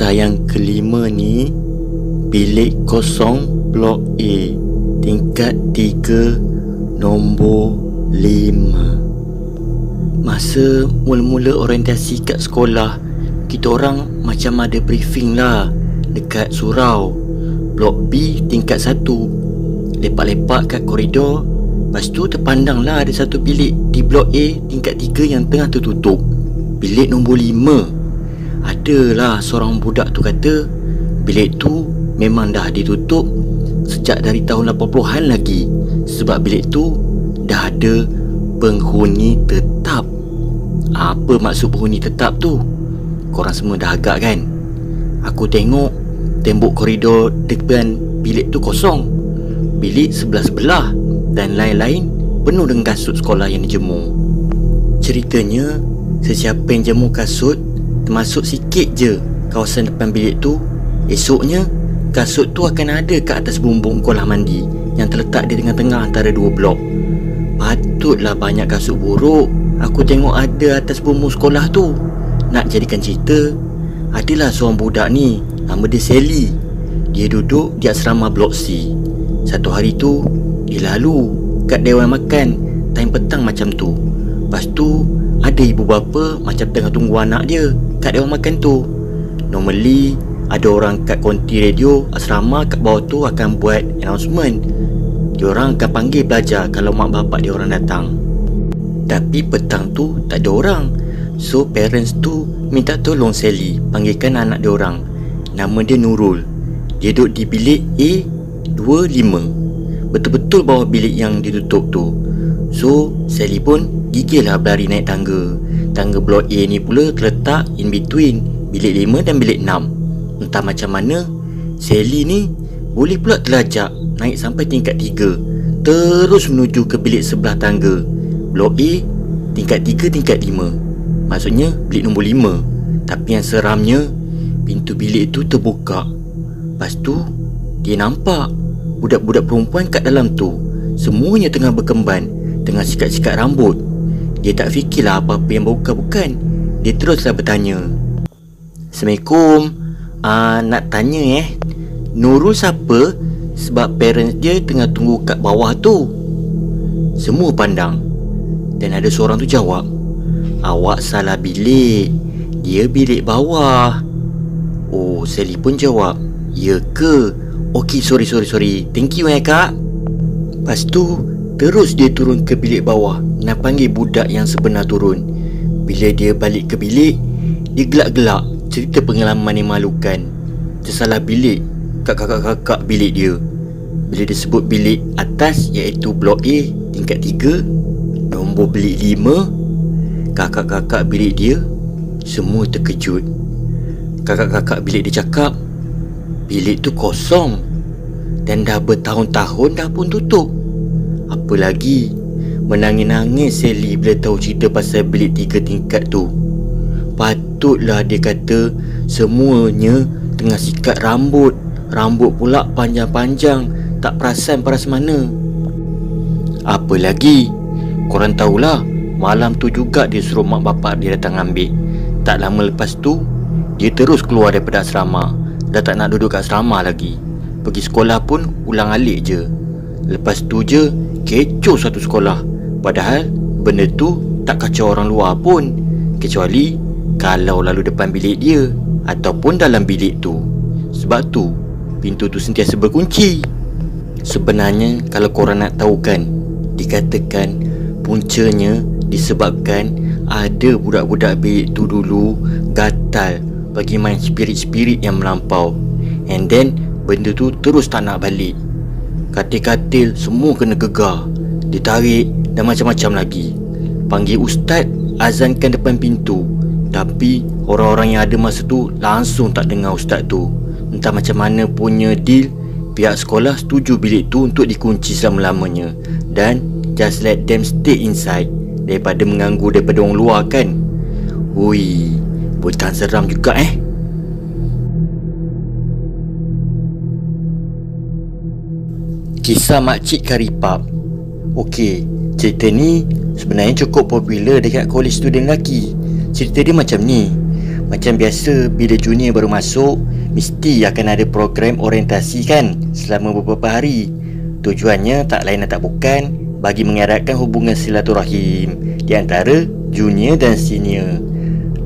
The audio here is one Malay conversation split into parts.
Kisah yang kelima ni Bilik kosong Blok A Tingkat 3 Nombor 5 Masa mula-mula orientasi kat sekolah Kita orang macam ada briefing lah Dekat surau. Blok B tingkat 1 Lepak-lepak kat koridor. Lepas tu terpandang lah ada satu bilik Di blok A tingkat 3 yang tengah tertutup. Bilik nombor 5 Adalah seorang budak tu kata Bilik tu memang dah ditutup Sejak dari tahun 80-an lagi Sebab bilik tu dah ada penghuni tetap Apa maksud penghuni tetap tu? Korang semua dah agak kan? Aku tengok tembok koridor depan bilik tu kosong Bilik sebelah-sebelah dan lain-lain penuh dengan kasut sekolah yang dijemur Ceritanya Sesiapa yang jemur kasut Termasuk sikit je kawasan depan bilik tu. Esoknya kasut tu akan ada kat atas bumbung kolam mandi Yang terletak di tengah-tengah antara dua blok. Patutlah banyak kasut buruk. Aku tengok ada atas bumbung sekolah tu. Nak jadikan cerita Adalah seorang budak ni Nama dia Sally. Dia duduk di asrama blok C. Satu hari tu Dia lalu kat dewan makan Time petang macam tu. Lepas tu Ada ibu bapa macam tengah tunggu anak dia. Kat dewan makan tu. Normally ada orang kat konti radio asrama kat bawah tu akan buat announcement. Diorang akan panggil pelajar kalau mak bapak dia orang datang. Tapi petang tu tak ada orang. So parents tu minta tolong Sally panggilkan anak dia orang. Nama dia Nurul. Dia duduk di bilik A25 Betul-betul bawah bilik yang ditutup tu. So Sally pun gigil lah berlari naik tangga. Tangga blok A ni pula terletak in between bilik 5 dan bilik 6 Entah macam mana Sally ni boleh pula terlajak naik sampai tingkat 3 Terus menuju ke bilik sebelah tangga. Blok A tingkat 3 tingkat 5 Maksudnya bilik nombor 5 Tapi yang seramnya Pintu bilik tu terbuka. Lepas tu Dia nampak Budak-budak perempuan kat dalam tu. Semuanya tengah berkemban Tengah sikat-sikat rambut dia tak fikirlah apa-apa yang bukan-bukan Dia teruslah bertanya. Assalamualaikum. Uh, Nak tanya eh. Nurul siapa? Sebab parents dia tengah tunggu kat bawah tu. Semua pandang. Dan ada seorang tu jawab Awak salah bilik. Dia bilik bawah. Oh Sally pun jawab Ya ke? Okey sorry sorry sorry. Thank you eh kak. Lepas tu Terus dia turun ke bilik bawah Nak panggil budak yang sebenar turun. Bila dia balik ke bilik Dia gelak-gelak Cerita pengalaman yang malukan Tersalah bilik Kat kakak-kakak bilik dia. Bila dia sebut bilik atas Iaitu blok A Tingkat 3 Nombor bilik 5 Kakak-kakak bilik dia Semua terkejut. Kakak-kakak bilik dia cakap Bilik tu kosong Dan dah bertahun-tahun dah pun tutup. Apa lagi Menangis-nangis Sally bila tahu cerita pasal bilik tiga tingkat tu. Patutlah dia kata Semuanya tengah sikat rambut. Rambut pula panjang-panjang Tak perasan paras mana. Apa lagi? Korang tahulah Malam tu juga dia suruh mak bapak dia datang ambil. Tak lama lepas tu Dia terus keluar daripada asrama. Dah tak nak duduk kat asrama lagi. Pergi sekolah pun ulang alik je. Lepas tu je kecoh satu sekolah Padahal benda tu tak kacau orang luar pun. Kecuali kalau lalu depan bilik dia Ataupun dalam bilik tu. Sebab tu pintu tu sentiasa berkunci. Sebenarnya kalau korang nak tahu kan Dikatakan puncanya disebabkan ada budak-budak bilik tu dulu gatal bagi main spirit-spirit yang melampau. And then benda tu terus tak nak balik. Katil-katil semua kena gegar Ditarik dan macam-macam lagi. Panggil ustaz Azankan depan pintu. Tapi orang-orang yang ada masa tu Langsung tak dengar ustaz tu. Entah macam mana punya deal Pihak sekolah setuju bilik tu untuk dikunci selama-lamanya. Dan just let them stay inside Daripada mengganggu daripada orang luar kan. Hui Bukan seram juga eh? Kisah Makcik Karipap Okey, cerita ni sebenarnya cukup popular dekat college student lelaki. Cerita dia macam ni. Macam biasa bila junior baru masuk Mesti akan ada program orientasi kan Selama beberapa hari. Tujuannya tak lain dan tak bukan Bagi mengeratkan hubungan silaturahim Di antara junior dan senior.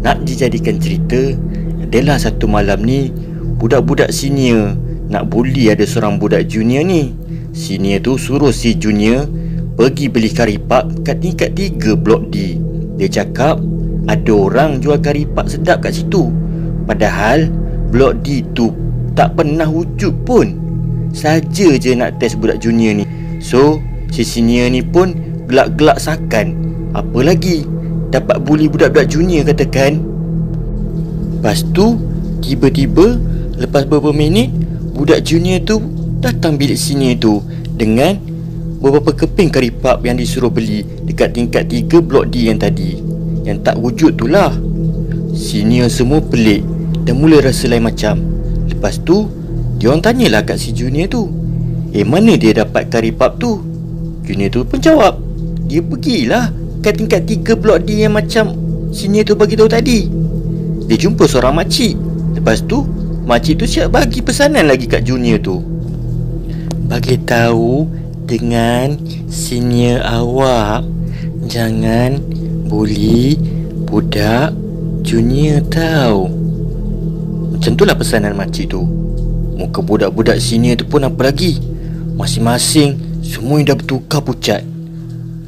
Nak dijadikan cerita Adalah satu malam ni Budak-budak senior Nak bully ada seorang budak junior ni. Senior tu suruh si junior Pergi beli karipak kat tingkat 3 blok D. Dia cakap ada orang jual kari pak sedap kat situ. Padahal Blok D tu Tak pernah wujud pun. Saja je nak test budak junior ni. So Si senior ni pun Gelak-gelak sakan. Apa lagi? Dapat bully budak-budak junior katakan. Lepas tu Tiba-tiba Lepas beberapa minit Budak junior tu Datang bilik senior tu Dengan Beberapa keping kari pap yang disuruh beli Dekat tingkat 3 blok D yang tadi. Yang tak wujud tu lah. Senior semua pelik. Dan mula rasa lain macam. Lepas tu Dia orang tanyalah kat si junior tu. Eh mana dia dapat kari pub tu? Junior tu pun jawab Dia pergilah Kat tingkat tiga blok D yang macam Senior tu bagi tahu tadi. Dia jumpa seorang makcik. Lepas tu Makcik tu siap bagi pesanan lagi kat junior tu. Bagi tahu dengan senior awak. Jangan Bully Budak Junior tau. Macam tu lah pesanan makcik tu. Muka budak-budak senior tu pun apa lagi? Masing-masing Semua yang dah bertukar pucat.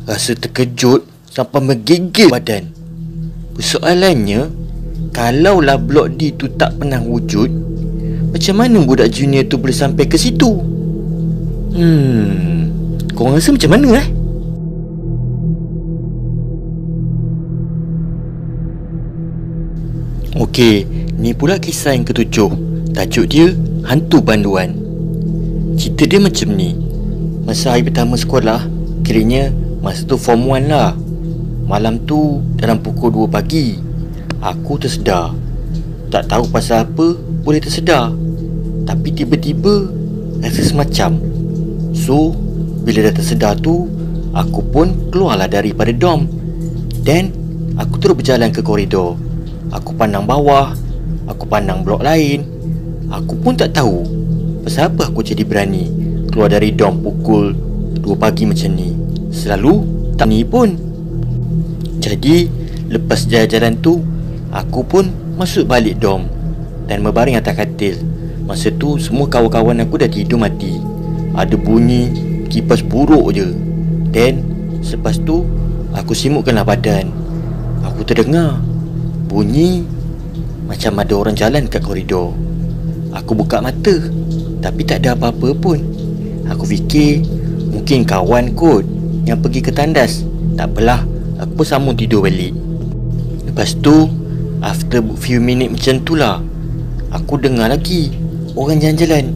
Rasa terkejut Sampai menggigil badan. Persoalannya Kalaulah blok D tu tak pernah wujud Macam mana budak junior tu boleh sampai ke situ? Hmm Korang rasa macam mana eh Okey, ni pula kisah yang ketujuh. Tajuk dia Hantu Banduan. Cerita dia macam ni. Masa hari pertama sekolah, kiranya masa tu form 1 lah. Malam tu dalam pukul 2 pagi, aku tersedar. Tak tahu pasal apa boleh tersedar. Tapi tiba-tiba rasa semacam. So, bila dah tersedar tu, aku pun keluarlah daripada dom. Dan aku terus berjalan ke koridor. Aku pandang bawah Aku pandang blok lain. Aku pun tak tahu Pasal apa aku jadi berani Keluar dari dom pukul 2 pagi macam ni. Selalu tak ni pun. Jadi Lepas jalan-jalan tu Aku pun masuk balik dom Dan berbaring atas katil. Masa tu semua kawan-kawan aku dah tidur mati. Ada bunyi kipas buruk je. Dan Selepas tu Aku simukkanlah badan. Aku terdengar Bunyi Macam ada orang jalan kat koridor. Aku buka mata Tapi tak ada apa-apa pun. Aku fikir Mungkin kawan kot Yang pergi ke tandas. Tak apalah Aku pun sambung tidur balik. Lepas tu After few minit macam tu lah Aku dengar lagi Orang jalan-jalan.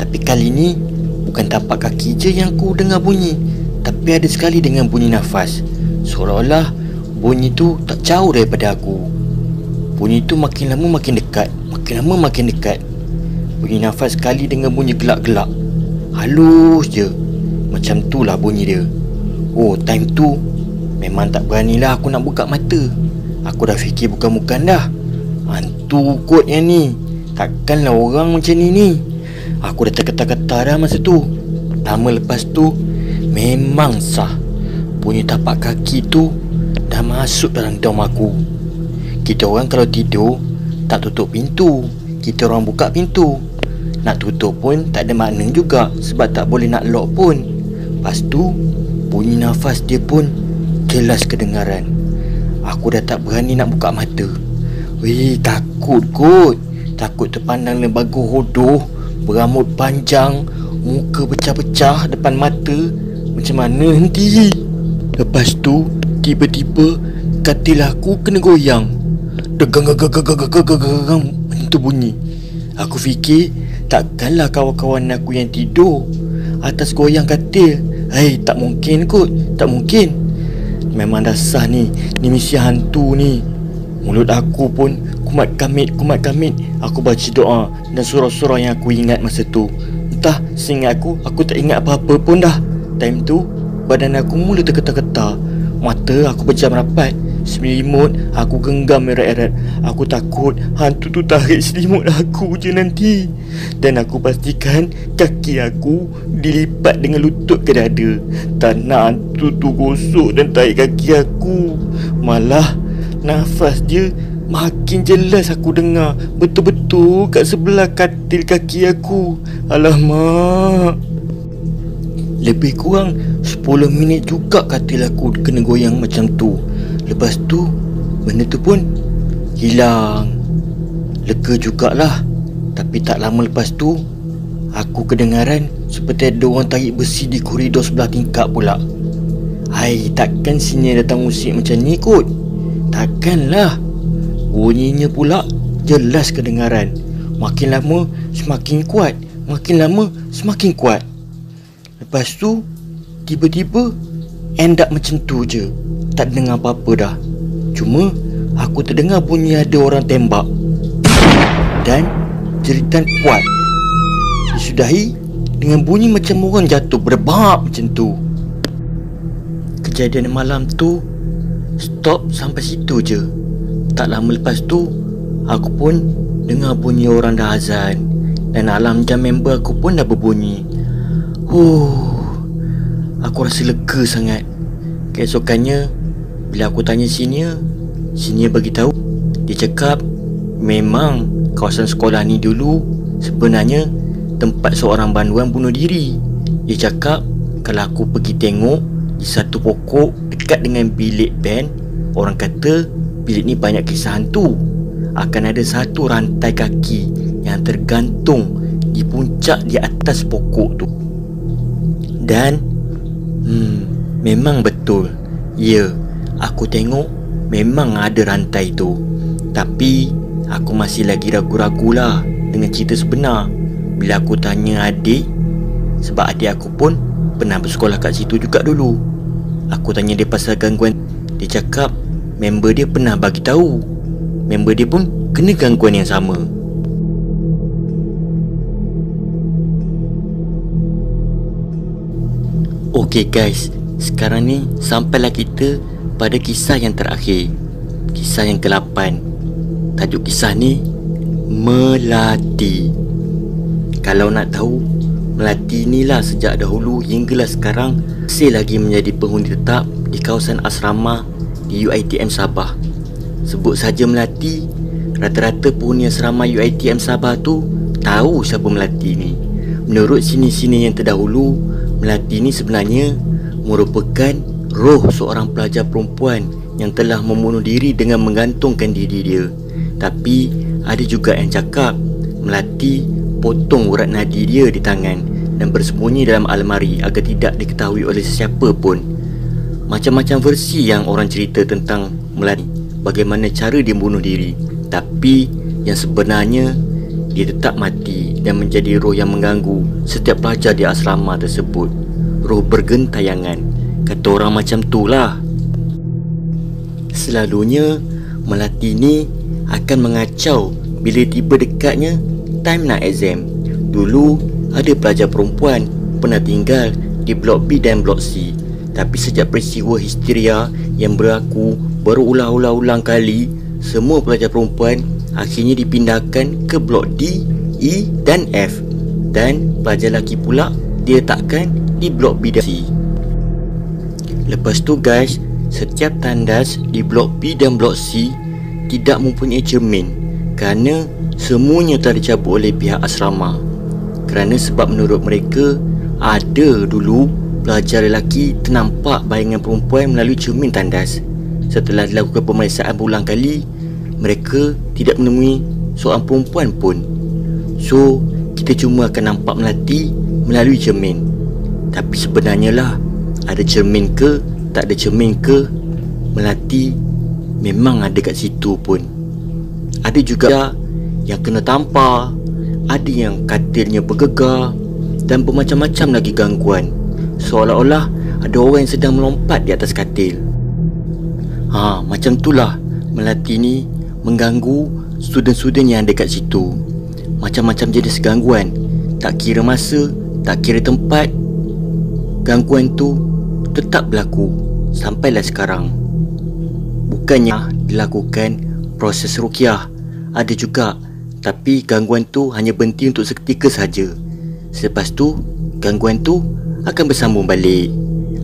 Tapi kali ni Bukan tapak kaki je yang aku dengar bunyi. Tapi ada sekali dengan bunyi nafas. Seolah-olah Bunyi tu tak jauh daripada aku. Bunyi tu makin lama makin dekat Makin lama makin dekat. Bunyi nafas sekali dengan bunyi gelak-gelak. Halus je. Macam tu lah bunyi dia. Oh time tu Memang tak beranilah aku nak buka mata. Aku dah fikir bukan-bukan dah. Hantu kot yang ni. Takkanlah orang macam ni ni Aku dah terketar-ketar dah masa tu. Lama lepas tu Memang sah. Bunyi tapak kaki tu Dah masuk dalam dom aku. Kita orang kalau tidur Tak tutup pintu. Kita orang buka pintu. Nak tutup pun tak ada makna juga Sebab tak boleh nak lock pun. Lepas tu Bunyi nafas dia pun Jelas kedengaran. Aku dah tak berani nak buka mata. Weh takut kot. Takut terpandang lembaga hodoh Berambut panjang Muka pecah-pecah depan mata Macam mana nanti Lepas tu Tiba-tiba Katil aku kena goyang. Degang gang gang gang gang gang gang Itu bunyi. Aku fikir Takkanlah kawan-kawan aku yang tidur Atas goyang katil. Hei tak mungkin kot Tak mungkin. Memang dah sah ni Ni misi hantu ni. Mulut aku pun Kumat kamit Kumat kamit. Aku baca doa Dan surah-surah yang aku ingat masa tu. Entah Seingat aku Aku tak ingat apa-apa pun dah. Time tu Badan aku mula terketar-ketar. Mata aku berjam rapat. Selimut Aku genggam erat-erat Aku takut hantu tu tarik selimut aku je nanti. Dan aku pastikan kaki aku dilipat dengan lutut ke dada. Tak nak hantu tu gosok dan tarik kaki aku. Malah nafas dia Makin jelas aku dengar. Betul-betul kat sebelah katil kaki aku. Alamak. Lebih kurang 10 minit juga katil aku kena goyang macam tu. Lepas tu Benda tu pun Hilang. Lega jugalah. Tapi tak lama lepas tu Aku kedengaran Seperti ada orang tarik besi di koridor sebelah tingkap pula. Hai takkan sini datang musik macam ni kot? Takkanlah Bunyinya pula jelas kedengaran. Makin lama semakin kuat Makin lama semakin kuat. Lepas tu Tiba-tiba End up macam tu je. Tak dengar apa-apa dah. Cuma Aku terdengar bunyi ada orang tembak. Dan Jeritan kuat. Disudahi Dengan bunyi macam orang jatuh Berbab macam tu. Kejadian malam tu Stop sampai situ je tak lama lepas tu Aku pun Dengar bunyi orang dah azan. Dan alam jam member aku pun dah berbunyi. Huh Aku rasa lega sangat. Keesokannya Bila aku tanya senior Senior bagi tahu. Dia cakap Memang Kawasan sekolah ni dulu Sebenarnya Tempat seorang banduan bunuh diri. Dia cakap Kalau aku pergi tengok Di satu pokok Dekat dengan bilik band Orang kata bilik ni banyak kisah hantu. Akan ada satu rantai kaki yang tergantung di puncak di atas pokok tu. Dan hmm, memang betul. Ya, aku tengok memang ada rantai tu. Tapi aku masih lagi ragu-ragu lah dengan cerita sebenar. Bila aku tanya adik Sebab adik aku pun pernah bersekolah kat situ juga dulu. Aku tanya dia pasal gangguan. Dia cakap member dia pernah bagi tahu member dia pun kena gangguan yang sama Okey guys, sekarang ni sampailah kita pada kisah yang terakhir. Kisah yang ke-8. Tajuk kisah ni Melati. Kalau nak tahu, Melati inilah sejak dahulu hinggalah sekarang masih lagi menjadi penghuni tetap di kawasan asrama di UiTM Sabah. Sebut saja Melati, rata-rata penghuni asrama UiTM Sabah tu tahu siapa Melati ni. Menurut sini-sini yang terdahulu, Melati ni sebenarnya merupakan roh seorang pelajar perempuan yang telah membunuh diri dengan menggantungkan diri dia. Tapi ada juga yang cakap Melati potong urat nadi dia di tangan dan bersembunyi dalam almari agar tidak diketahui oleh sesiapa pun. Macam-macam versi yang orang cerita tentang Melani Bagaimana cara dia bunuh diri. Tapi yang sebenarnya Dia tetap mati dan menjadi roh yang mengganggu Setiap pelajar di asrama tersebut. Roh bergentayangan. Kata orang macam tu lah. Selalunya Melati ni akan mengacau Bila tiba dekatnya Time nak exam. Dulu ada pelajar perempuan Pernah tinggal di blok B dan blok C tapi sejak peristiwa histeria yang berlaku berulang-ulang kali, semua pelajar perempuan akhirnya dipindahkan ke blok D, E dan F. Dan pelajar lelaki pula diletakkan di blok B dan C. Lepas tu guys, setiap tandas di blok B dan blok C tidak mempunyai cermin kerana semuanya telah dicabut oleh pihak asrama. Kerana sebab menurut mereka ada dulu pelajar lelaki ternampak bayangan perempuan melalui cermin tandas. Setelah dilakukan pemeriksaan berulang kali, mereka tidak menemui seorang perempuan pun. So, kita cuma akan nampak melati melalui cermin. Tapi sebenarnya lah, ada cermin ke, tak ada cermin ke, melati memang ada kat situ pun. Ada juga yang kena tampar, ada yang katilnya bergegar dan bermacam-macam lagi gangguan. Seolah-olah ada orang yang sedang melompat di atas katil. Ha, macam itulah Melati ni mengganggu student-student yang ada kat situ. Macam-macam jenis gangguan. Tak kira masa, tak kira tempat. Gangguan tu tetap berlaku Sampailah sekarang. Bukannya dilakukan proses rukiah. Ada juga Tapi gangguan tu hanya berhenti untuk seketika saja. Selepas tu Gangguan tu akan bersambung balik.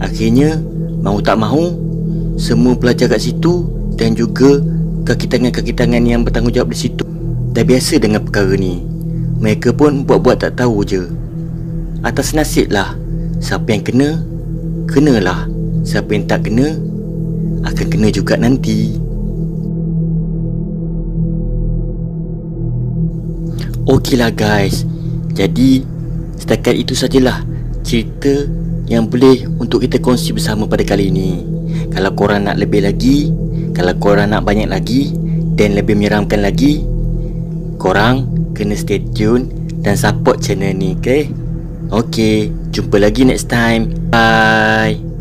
Akhirnya Mahu tak mahu Semua pelajar kat situ Dan juga Kaki tangan-kaki tangan yang bertanggungjawab di situ Dah biasa dengan perkara ni. Mereka pun buat-buat tak tahu je. Atas nasib lah Siapa yang kena Kenalah. Siapa yang tak kena Akan kena juga nanti. Okeylah guys. Jadi Setakat itu sajalah Cerita yang boleh untuk kita kongsi bersama pada kali ini. Kalau korang nak lebih lagi Kalau korang nak banyak lagi Dan lebih menyeramkan lagi Korang kena stay tune Dan support channel ni okay? Okay, jumpa lagi next time. Bye